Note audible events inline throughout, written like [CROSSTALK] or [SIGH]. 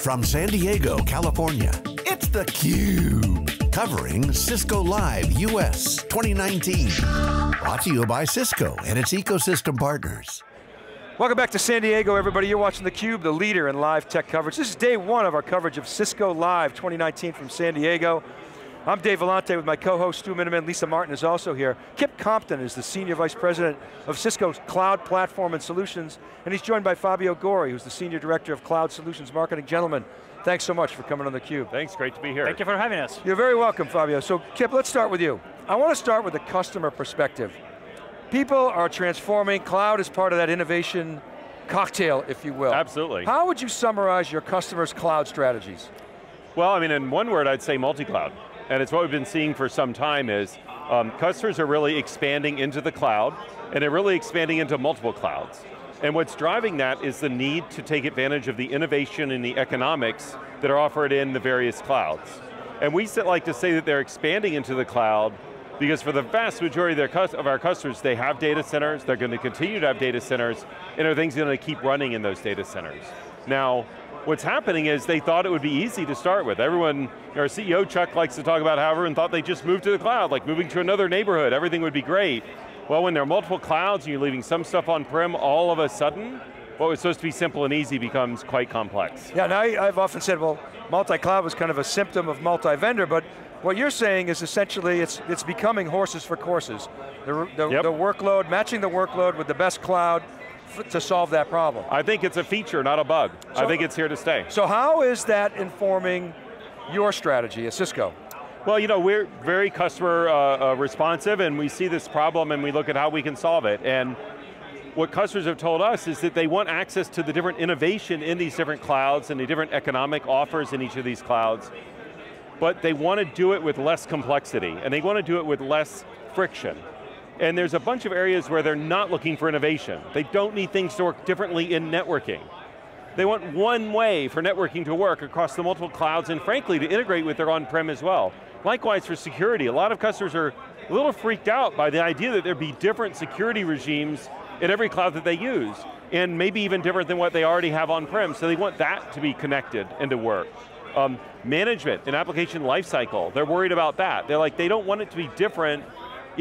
From San Diego, California, it's theCUBE. Covering Cisco Live US 2019. Brought to you by Cisco and its ecosystem partners. Welcome back to San Diego, everybody. You're watching theCUBE, the leader in live tech coverage. This is day one of our coverage of Cisco Live 2019 from San Diego. I'm Dave Vellante with my co-host Stu Miniman. Lisa Martin is also here. Kip Compton is the Senior Vice President of Cisco's Cloud Platform and Solutions, and he's joined by Fabio Gori, who's the Senior Director of Cloud Solutions Marketing. Gentlemen, thanks so much for coming on theCUBE. Thanks, great to be here. Thank you for having us. You're very welcome, Fabio. So Kip, let's start with you. I want to start with the customer perspective. People are transforming, cloud is part of that innovation cocktail, if you will. Absolutely. How would you summarize your customers' cloud strategies? Well, I mean, in one word, I'd say multi-cloud and it's what we've been seeing for some time is um, customers are really expanding into the cloud, and they're really expanding into multiple clouds. And what's driving that is the need to take advantage of the innovation and the economics that are offered in the various clouds. And we like to say that they're expanding into the cloud because for the vast majority of, of our customers, they have data centers, they're going to continue to have data centers, and are things going to keep running in those data centers. Now, What's happening is they thought it would be easy to start with. Everyone, our CEO Chuck likes to talk about how everyone thought they just moved to the cloud, like moving to another neighborhood, everything would be great. Well, when there are multiple clouds and you're leaving some stuff on-prem, all of a sudden, what was supposed to be simple and easy becomes quite complex. Yeah, now I've often said, well, multi-cloud was kind of a symptom of multi-vendor, but what you're saying is essentially it's, it's becoming horses for courses. The, the, yep. the workload, matching the workload with the best cloud, to solve that problem? I think it's a feature, not a bug. So, I think it's here to stay. So how is that informing your strategy at Cisco? Well, you know, we're very customer uh, uh, responsive and we see this problem and we look at how we can solve it. And what customers have told us is that they want access to the different innovation in these different clouds and the different economic offers in each of these clouds, but they want to do it with less complexity and they want to do it with less friction. And there's a bunch of areas where they're not looking for innovation. They don't need things to work differently in networking. They want one way for networking to work across the multiple clouds and frankly to integrate with their on-prem as well. Likewise for security, a lot of customers are a little freaked out by the idea that there'd be different security regimes in every cloud that they use, and maybe even different than what they already have on-prem, so they want that to be connected and to work. Um, management and application lifecycle, they're worried about that. They're like, they don't want it to be different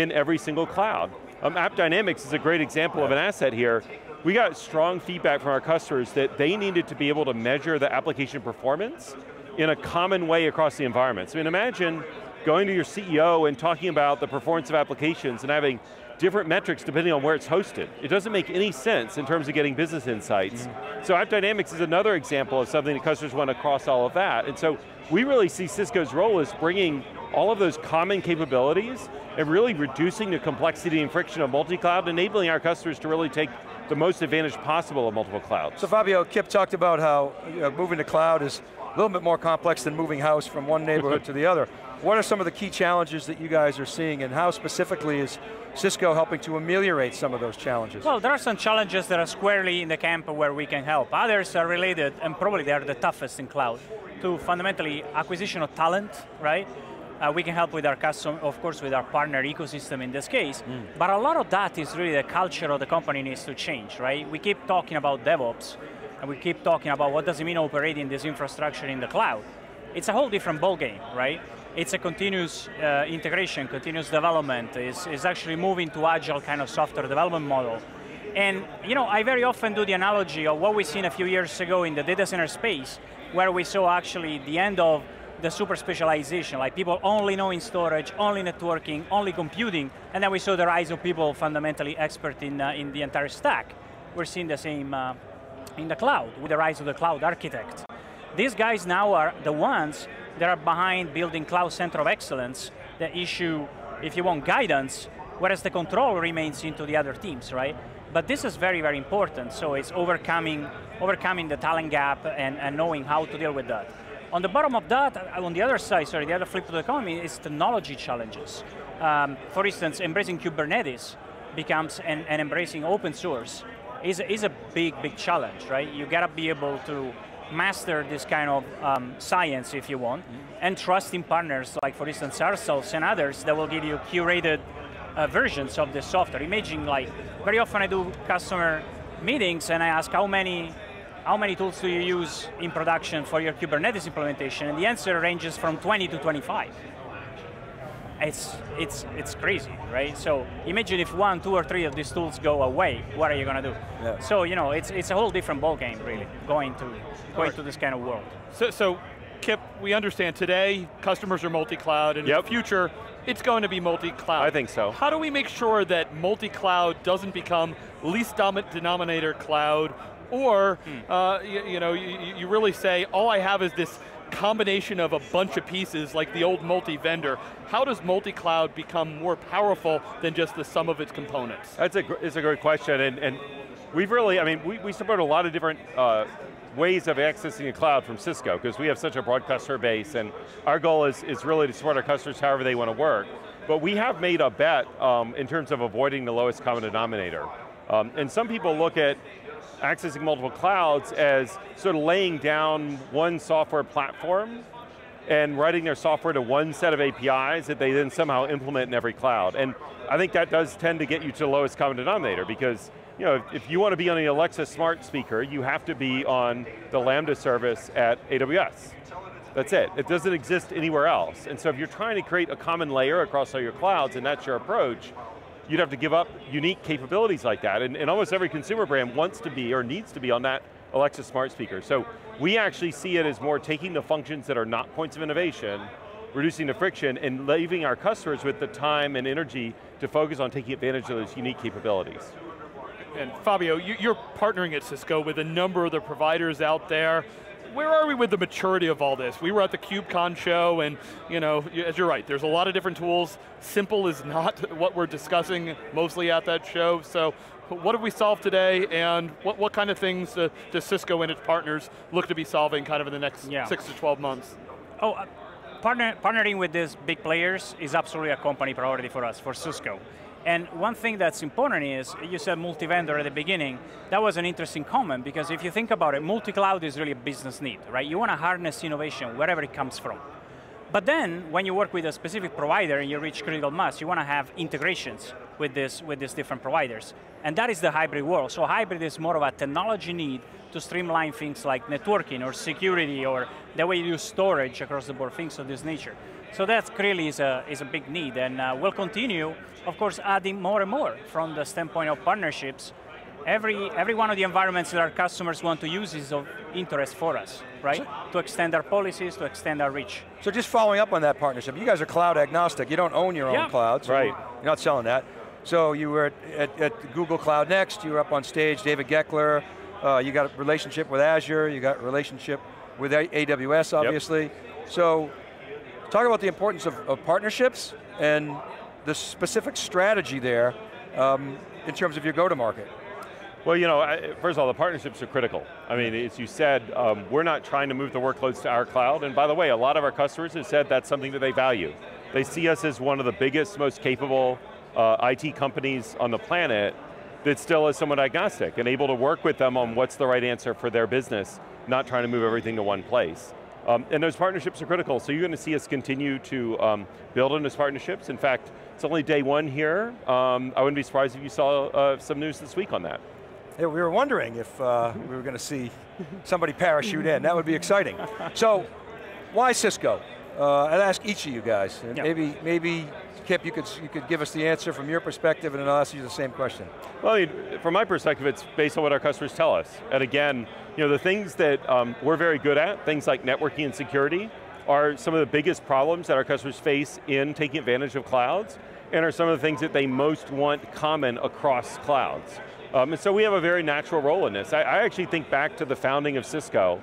in every single cloud. Um, AppDynamics is a great example of an asset here. We got strong feedback from our customers that they needed to be able to measure the application performance in a common way across the environments. I mean, imagine going to your CEO and talking about the performance of applications and having different metrics depending on where it's hosted. It doesn't make any sense in terms of getting business insights. Mm -hmm. So AppDynamics is another example of something that customers want across all of that. And so we really see Cisco's role as bringing all of those common capabilities and really reducing the complexity and friction of multi-cloud, enabling our customers to really take the most advantage possible of multiple clouds. So Fabio, Kip talked about how you know, moving to cloud is a little bit more complex than moving house from one neighborhood to the other. [LAUGHS] What are some of the key challenges that you guys are seeing and how specifically is Cisco helping to ameliorate some of those challenges? Well, there are some challenges that are squarely in the camp where we can help. Others are related, and probably they are the toughest in cloud, to fundamentally acquisition of talent, right? Uh, we can help with our custom, of course, with our partner ecosystem in this case. Mm. But a lot of that is really the culture of the company needs to change, right? We keep talking about DevOps, and we keep talking about what does it mean operating this infrastructure in the cloud. It's a whole different ballgame, right? It's a continuous uh, integration, continuous development. It's, it's actually moving to agile kind of software development model. And you know, I very often do the analogy of what we seen a few years ago in the data center space, where we saw actually the end of the super specialization, like people only knowing storage, only networking, only computing, and then we saw the rise of people fundamentally expert in, uh, in the entire stack. We're seeing the same uh, in the cloud, with the rise of the cloud architect. These guys now are the ones that are behind building cloud center of excellence that issue, if you want, guidance, whereas the control remains into the other teams, right? But this is very, very important, so it's overcoming, overcoming the talent gap and, and knowing how to deal with that. On the bottom of that, uh, on the other side, sorry, the other flip of the economy is technology challenges. Um, for instance, embracing Kubernetes becomes, and, and embracing open source is, is a big, big challenge, right? You got to be able to master this kind of um, science, if you want, mm -hmm. and trust in partners, like for instance ourselves and others, that will give you curated uh, versions of the software. Imagine like, very often I do customer meetings and I ask how many how many tools do you use in production for your Kubernetes implementation? And the answer ranges from 20 to 25. It's, it's, it's crazy, right? So imagine if one, two, or three of these tools go away, what are you going to do? Yeah. So you know, it's, it's a whole different ballgame, really, going to going to this kind of world. So, so Kip, we understand today customers are multi-cloud, and yep. in the future, it's going to be multi-cloud. I think so. How do we make sure that multi-cloud doesn't become least denominator cloud, or hmm. uh, you, you, know, you, you really say, all I have is this combination of a bunch of pieces like the old multi-vendor. How does multi-cloud become more powerful than just the sum of its components? That's a, it's a great question, and, and we've really, I mean, we, we support a lot of different uh, ways of accessing the cloud from Cisco, because we have such a broad customer base, and our goal is, is really to support our customers however they want to work. But we have made a bet um, in terms of avoiding the lowest common denominator. Um, and some people look at accessing multiple clouds as sort of laying down one software platform and writing their software to one set of APIs that they then somehow implement in every cloud. And I think that does tend to get you to the lowest common denominator because you know, if you want to be on the Alexa smart speaker, you have to be on the Lambda service at AWS. That's it, it doesn't exist anywhere else. And so if you're trying to create a common layer across all your clouds and that's your approach, you'd have to give up unique capabilities like that. And, and almost every consumer brand wants to be or needs to be on that Alexa smart speaker. So we actually see it as more taking the functions that are not points of innovation, reducing the friction, and leaving our customers with the time and energy to focus on taking advantage of those unique capabilities. And Fabio, you're partnering at Cisco with a number of the providers out there. Where are we with the maturity of all this? We were at the KubeCon show and, you know, as you're right, there's a lot of different tools. Simple is not [LAUGHS] what we're discussing mostly at that show, so what have we solved today and what, what kind of things uh, does Cisco and its partners look to be solving kind of in the next yeah. six to 12 months? Oh, uh, partner, partnering with these big players is absolutely a company priority for us, for Cisco. And one thing that's important is, you said multi-vendor at the beginning, that was an interesting comment because if you think about it, multi-cloud is really a business need, right? You want to harness innovation wherever it comes from. But then, when you work with a specific provider and you reach critical mass, you want to have integrations with, this, with these different providers. And that is the hybrid world. So hybrid is more of a technology need to streamline things like networking or security or the way you use storage across the board, things of this nature. So that clearly is a, is a big need, and uh, we'll continue, of course, adding more and more from the standpoint of partnerships. Every, every one of the environments that our customers want to use is of interest for us, right? So, to extend our policies, to extend our reach. So just following up on that partnership, you guys are cloud agnostic. You don't own your own clouds. so right. you're not selling that. So you were at, at, at, Google Cloud Next, you were up on stage, David Goeckeler, uh, you got a relationship with Azure, you got a relationship with AWS, obviously. Yep. So Talk about the importance of, of partnerships and the specific strategy there um, in terms of your go-to-market. Well, you know, first of all, the partnerships are critical. I mean, as you said, um, we're not trying to move the workloads to our cloud, and by the way, a lot of our customers have said that's something that they value. They see us as one of the biggest, most capable uh, IT companies on the planet that still is somewhat agnostic and able to work with them on what's the right answer for their business, not trying to move everything to one place. Um, and those partnerships are critical, so you're going to see us continue to um, build on those partnerships. In fact, it's only day one here. Um, I wouldn't be surprised if you saw uh, some news this week on that. Yeah, we were wondering if uh, we were going to see somebody parachute in. That would be exciting. So, why Cisco? Uh, I'd ask each of you guys. And yep. Maybe, maybe Kip, you could, you could give us the answer from your perspective and then I'll ask you the same question. Well, I mean, from my perspective, it's based on what our customers tell us. And again, you know, the things that um, we're very good at, things like networking and security, are some of the biggest problems that our customers face in taking advantage of clouds, and are some of the things that they most want common across clouds. Um, and so we have a very natural role in this. I, I, actually think back to the founding of Cisco.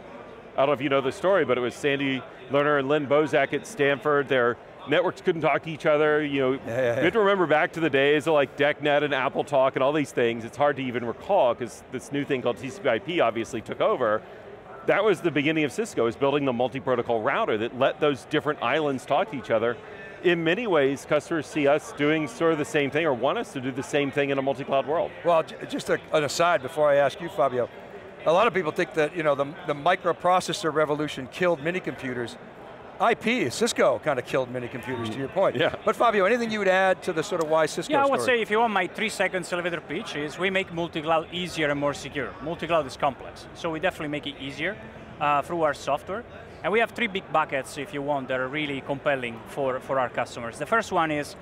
I don't know if you know the story, but it was Sandy Lerner and Len Bosack at Stanford. They're networks couldn't talk to each other. You know, you have to remember back to the days of like DECnet and AppleTalk and all these things. It's hard to even recall because this new thing called TCP/IP obviously took over. That was the beginning of Cisco, is building the multi-protocol router that let those different islands talk to each other. In many ways, customers see us doing sort of the same thing or want us to do the same thing in a multi-cloud world. Well, just a, an aside before I ask you, Fabio. A lot of people think that you know the, the microprocessor revolution killed mini computers IP, Cisco kind of killed mini computers to your point. Yeah. But Fabio, anything you would add to the sort of why Cisco Yeah, I would story? say if you want my three seconds elevator pitch is we make multi-cloud easier and more secure. Multi-cloud is complex, so we definitely make it easier uh, through our software. And we have three big buckets, if you want, that are really compelling for, for our customers. The first one is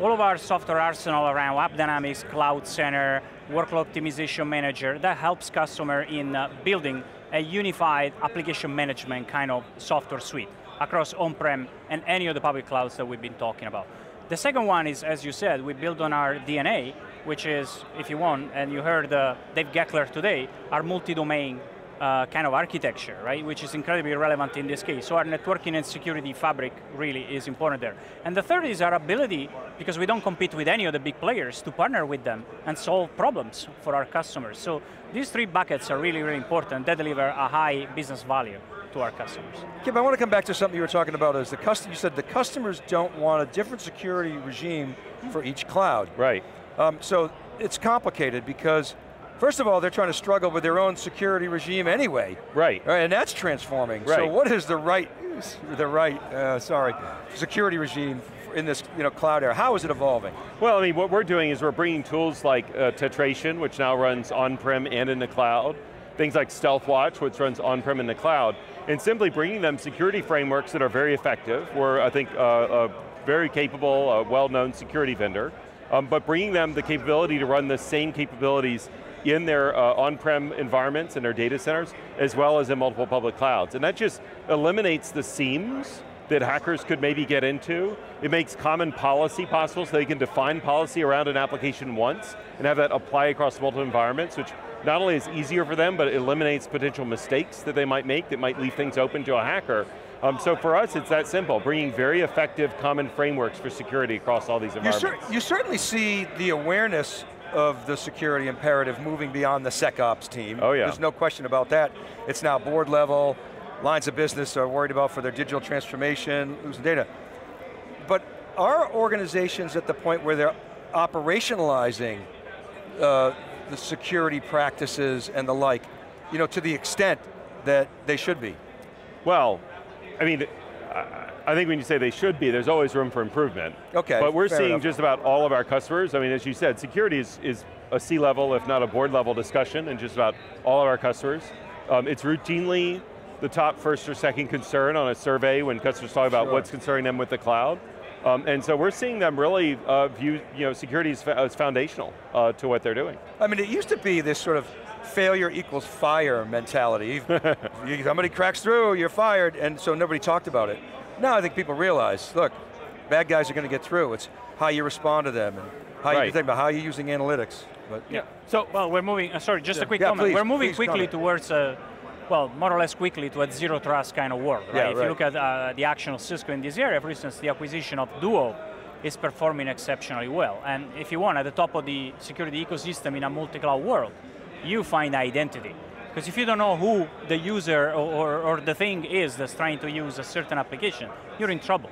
all of our software arsenal around AppDynamics, CloudCenter, Workload Optimization Manager, that helps customer in uh, building a unified application management kind of software suite across on-prem and any of the public clouds that we've been talking about. The second one is, as you said, we build on our DNA, which is, if you want, and you heard uh, Dave Goeckeler today, our multi-domain uh, kind of architecture, right? Which is incredibly relevant in this case. So our networking and security fabric really is important there. And the third is our ability, because we don't compete with any of the big players, to partner with them and solve problems for our customers. So these three buckets are really, really important. They deliver a high business value to our customers. Kip, I want to come back to something you were talking about as the custom, you said the customers don't want a different security regime for each cloud. Right. Um, so it's complicated because First of all, they're trying to struggle with their own security regime anyway. Right. right and that's transforming. Right. So what is the right, the right, uh, sorry, security regime in this you know, cloud era? How is it evolving? Well, I mean, what we're doing is we're bringing tools like uh, Tetration, which now runs on-prem and in the cloud, things like StealthWatch, which runs on-prem in the cloud, and simply bringing them security frameworks that are very effective. We're, I think, uh, a very capable, uh, well-known security vendor, um, but bringing them the capability to run the same capabilities in their uh, on-prem environments and their data centers, as well as in multiple public clouds. And that just eliminates the seams that hackers could maybe get into. It makes common policy possible so they can define policy around an application once and have that apply across multiple environments, which not only is easier for them, but it eliminates potential mistakes that they might make that might leave things open to a hacker. Um, so for us, it's that simple, bringing very effective common frameworks for security across all these environments. You, cer you certainly see the awareness of the security imperative moving beyond the SecOps team. Oh yeah. There's no question about that. It's now board level, lines of business are worried about for their digital transformation, losing data. But are organizations at the point where they're operationalizing uh, the security practices and the like, you know, to the extent that they should be? Well, I mean, I think when you say they should be, there's always room for improvement. Okay, But we're seeing enough. just about all of our customers, I mean, as you said, security is, is a C-level, if not a board level discussion in just about all of our customers. Um, it's routinely the top first or second concern on a survey when customers talk about Sure. what's concerning them with the cloud. Um, and so we're seeing them really uh, view you know, security as, as foundational uh, to what they're doing. I mean, it used to be this sort of failure equals fire mentality. [LAUGHS] You- Somebody cracks through, you're fired, and so nobody talked about it. Now I think people realize, look, bad guys are going to get through. It's how you respond to them, and how you think about how you're using analytics. But Yeah. So Well, we're moving, uh, sorry, just Yeah. a quick Yeah, comment. please, we're moving quickly comment. towards a, well, more or less quickly to a zero trust kind of world, right? Yeah, if right. you look at uh, the action of Cisco in this area, for instance, the acquisition of Duo is performing exceptionally well. And if you want, at the top of the security ecosystem in a multi-cloud world, you find identity. Because if you don't know who the user or, or, or the thing is that's trying to use a certain application, you're in trouble.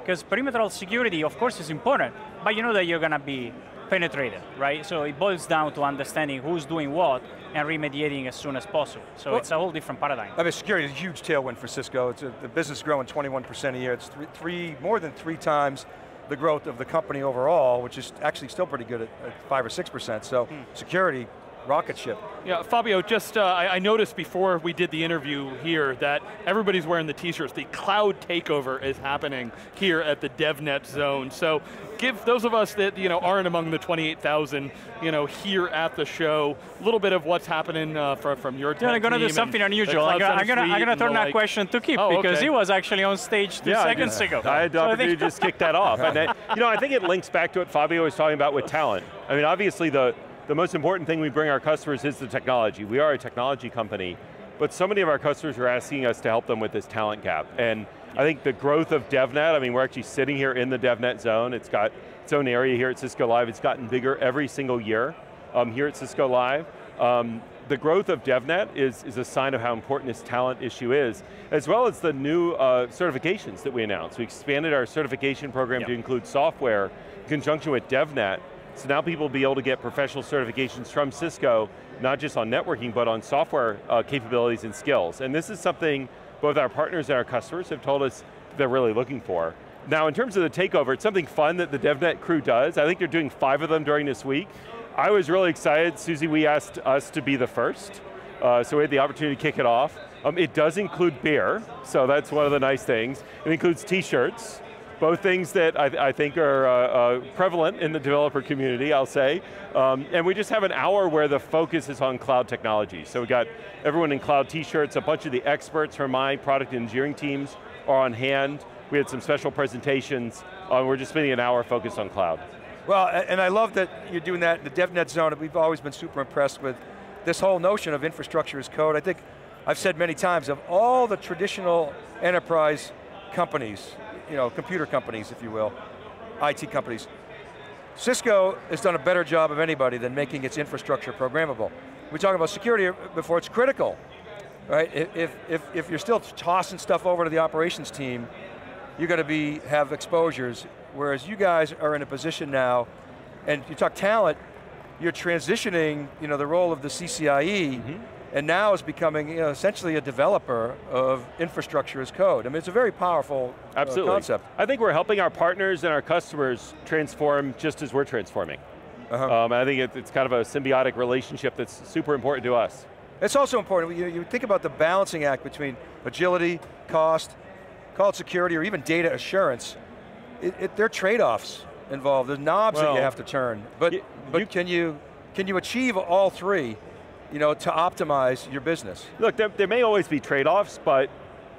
Because perimeter security, of course, is important, but you know that you're going to be penetrated, right? So it boils down to understanding who's doing what and remediating as soon as possible. So Well- it's a whole different paradigm. I mean, security is a huge tailwind for Cisco. It's a, the business is growing 21% a year. It's three, three, more than three times the growth of the company overall, which is actually still pretty good at, at five or 6%. So Hmm. security, rocket ship. Yeah, Fabio, just uh, I, I noticed before we did the interview here that everybody's wearing the t-shirts. The cloud takeover is happening here at the DevNet zone. So give those of us that you know aren't among the 28,000 you know here at the show a little bit of what's happening uh, from, from your Yeah, I'm going to do something unusual. I'm going to I'm Suite gonna and turn that like. question to Kip Oh, because okay. he was actually on stage two I seconds just- ago. I had the So opportunity think- to just kick that off. And that, you know, I think it links back to what Fabio was talking about with talent. I mean, obviously the, the most important thing we bring our customers is the technology. We are a technology company, but so many of our customers are asking us to help them with this talent gap. And I think the growth of DevNet, I mean, we're actually sitting here in the DevNet zone. It's got its own area here at Cisco Live. It's gotten bigger every single year um, here at Cisco Live. Um, the growth of DevNet is, is a sign of how important this talent issue is, as well as the new uh, certifications that we announced. We expanded our certification program Yep. to include software in conjunction with DevNet, so now people will be able to get professional certifications from Cisco, not just on networking, but on software uh, capabilities and skills. And this is something both our partners and our customers have told us they're really looking for. Now, in terms of the takeover, it's something fun that the DevNet crew does. I think they're doing five of them during this week. I was really excited. Susie, Wee asked us to be the first, uh, so we had the opportunity to kick it off. Um, it does include beer, so that's one of the nice things. It includes t-shirts, both things that I, I think are uh, uh, prevalent in the developer community, I'll say. Um, and we just have an hour where the focus is on cloud technology. So we got everyone in cloud t-shirts, a bunch of the experts from my product engineering teams are on hand. We had some special presentations. Uh, we're just spending an hour focused on cloud. Well, and I love that you're doing that in the DevNet zone. We've always been super impressed with this whole notion of infrastructure as code. I think I've said many times, of all the traditional enterprise companies, you know, computer companies, if you will, IT companies. Cisco has done a better job of anybody than making its infrastructure programmable. We talked about security before, it's critical, right? If, if, if you're still tossing stuff over to the operations team, you're going to be, have exposures, whereas you guys are in a position now, and you talk talent, you're transitioning you know, the role of the CCIE mm -hmm and now is becoming you know, essentially a developer of infrastructure as code. I mean, it's a very powerful uh, Absolutely. Uh, concept. I think we're helping our partners and our customers transform just as we're transforming. Uh -huh. um, I think it, it's kind of a symbiotic relationship that's super important to us. It's also important, you, you think about the balancing act between agility, cost, call it security, or even data assurance. It, it, there are trade-offs involved, there's knobs well, that you have to turn. But, but you, can, you, can you achieve all three you know, to optimize your business? Look, there, there may always be trade-offs, but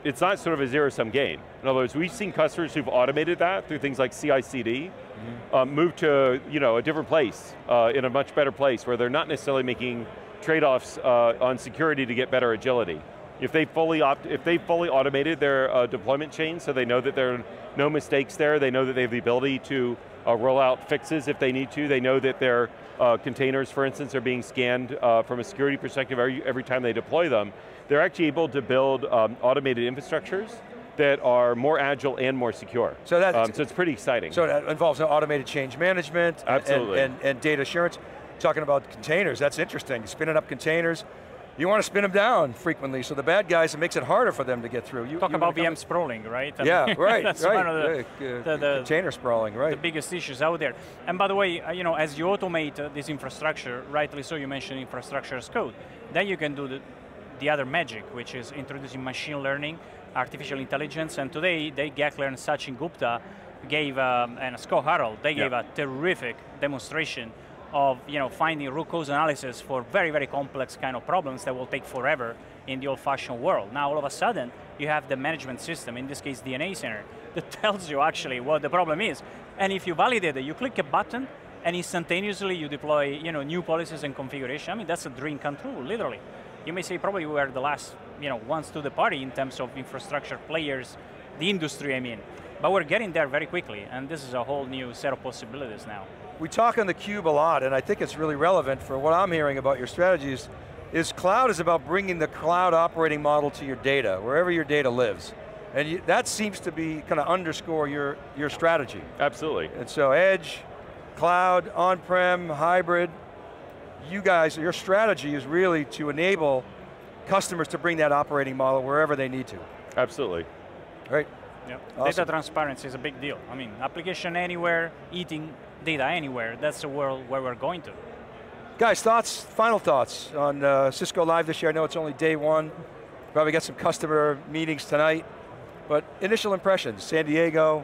it's not sort of a zero-sum game. In other words, we've seen customers who've automated that through things like CI/CD, mm -hmm. um, move to you know a different place, uh, in a much better place, where they're not necessarily making trade-offs uh, on security to get better agility. If they fully opt, if they fully automated their uh, deployment chain, so they know that there are no mistakes there, they know that they have the ability to uh, roll out fixes if they need to, they know that they're uh, containers, for instance, are being scanned uh, from a security perspective every, every time they deploy them, they're actually able to build um, automated infrastructures that are more agile and more secure. So, that's, um, so it's pretty exciting. So it involves automated change management Absolutely. And, and, and data assurance. Talking about containers, that's interesting. Spinning up containers, you want to spin them down frequently, so the bad guys, it makes it harder for them to get through. You, Talk you about VM sprawling, right? yeah, [LAUGHS] right, That's right. one of the, yeah, the, the, container sprawling, right. The biggest issues out there. And by the way, uh, you know, as you automate uh, this infrastructure, rightly so you mentioned infrastructure as code, then you can do the, the other magic, which is introducing machine learning, artificial intelligence, and today, Dave Goeckeler and Sachin Gupta gave, um, and Scott Harrell, they gave a terrific demonstration of you know, finding root cause analysis for very, very complex kind of problems that will take forever in the old-fashioned world. Now all of a sudden, you have the management system, in this case DNA Center, [LAUGHS] that tells you actually what the problem is. And if you validate it, you click a button, and instantaneously you deploy you know, new policies and configuration. I mean, that's a dream come true, literally. You may say probably we are the last you know, ones to the party in terms of infrastructure players, the industry I mean. But we're getting there very quickly, and this is a whole new set of possibilities now we talk on theCUBE a lot, and I think it's really relevant for what I'm hearing about your strategies, is cloud is about bringing the cloud operating model to your data, wherever your data lives. And you, that seems to be, kind of underscore your, your strategy. Absolutely. And so edge, cloud, on-prem, hybrid, you guys, your strategy is really to enable customers to bring that operating model wherever they need to. Absolutely. Right. Yep. Awesome. Data transparency is a big deal. I mean, application anywhere, eating data anywhere, that's the world where we're going to. Guys, thoughts, final thoughts on uh, Cisco Live this year. I know it's only day one. Probably got some customer meetings tonight, but initial impressions, San Diego,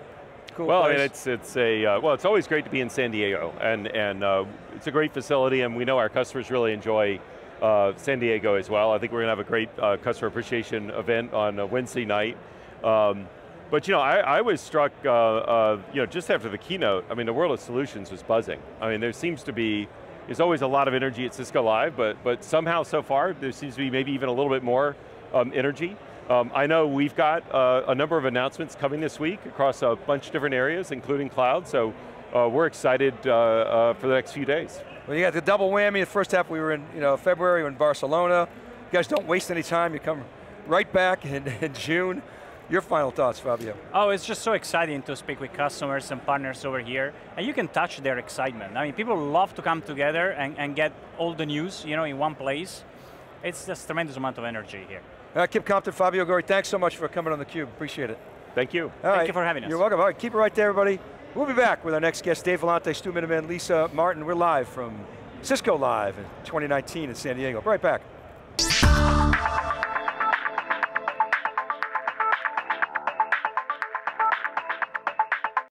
cool Well, place. I mean, it's, it's a, uh, well, it's always great to be in San Diego, and, and uh, it's a great facility, and we know our customers really enjoy uh, San Diego as well. I think we're going to have a great uh, customer appreciation event on Wednesday night. Um, but you know, I, I was struck, uh, uh, you know, just after the keynote, I mean, the world of solutions was buzzing. I mean, there seems to be, there's always a lot of energy at Cisco Live, but, but somehow so far, there seems to be maybe even a little bit more um, energy. Um, I know we've got uh, a number of announcements coming this week across a bunch of different areas, including cloud, so uh, we're excited uh, uh, for the next few days. Well, you got the double whammy. The first half we were in you know, February, we in Barcelona. You guys don't waste any time, you come right back in, [LAUGHS] in June. Your final thoughts, Fabio. Oh, it's just so exciting to speak with customers and partners over here, and you can touch their excitement. I mean, people love to come together and, and get all the news you know, in one place. It's just tremendous amount of energy here. Uh, Kip Compton, Fabio Gori, thanks so much for coming on theCUBE, appreciate it. Thank you. All Thank right. you for having us. You're welcome. All right, keep it right there, everybody. We'll be back with our next guest, Dave Vellante, Stu Miniman, Lisa Martin. We're live from Cisco Live in 2019 in San Diego. Be right back.